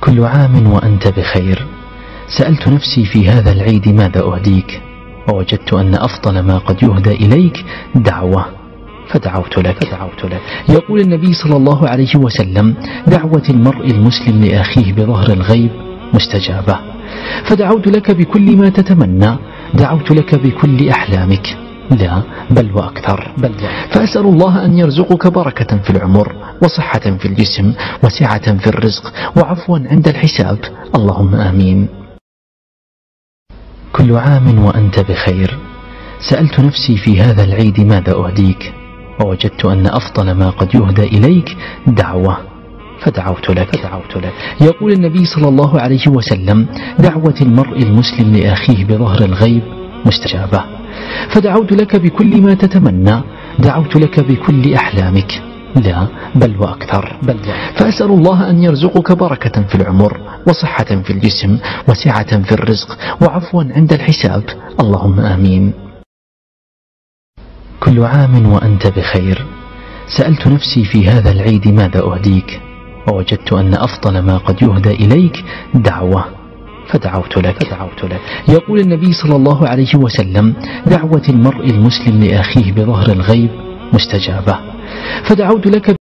كل عام وأنت بخير. سألت نفسي في هذا العيد ماذا أهديك؟ ووجدت أن أفضل ما قد يهدى إليك دعوة. فدعوت لك. فدعوت لك. يقول النبي صلى الله عليه وسلم دعوة المرء المسلم لأخيه بظهر الغيب مستجابة. فدعوت لك بكل ما تتمنى. دعوت لك بكل أحلامك. لا بل وأكثر. بل وأكثر. فأسأل الله أن يرزقك بركة في العمر وصحة في الجسم وسعة في الرزق وعفوا عند الحساب. اللهم آمين. كل عام وأنت بخير. سألت نفسي في هذا العيد ماذا أهديك؟ ووجدت أن أفضل ما قد يهدى إليك دعوة. فدعوت لك. فدعوت لك. يقول النبي صلى الله عليه وسلم دعوة المرء المسلم لأخيه بظهر الغيب مستجابة. فدعوت لك بكل ما تتمنى. دعوت لك بكل أحلامك. لا بل وأكثر. بل. فأسأل الله أن يرزقك بركة في العمر وصحة في الجسم وسعة في الرزق وعفوا عند الحساب. اللهم آمين. كل عام وأنت بخير. سألت نفسي في هذا العيد ماذا أهديك؟ ووجدت أن أفضل ما قد يهدى إليك دعوة. فدعوت لك. فدعوت لك. يقول النبي صلى الله عليه وسلم دعوة المرء المسلم لأخيه بظهر الغيب مستجابة. فدعوت لك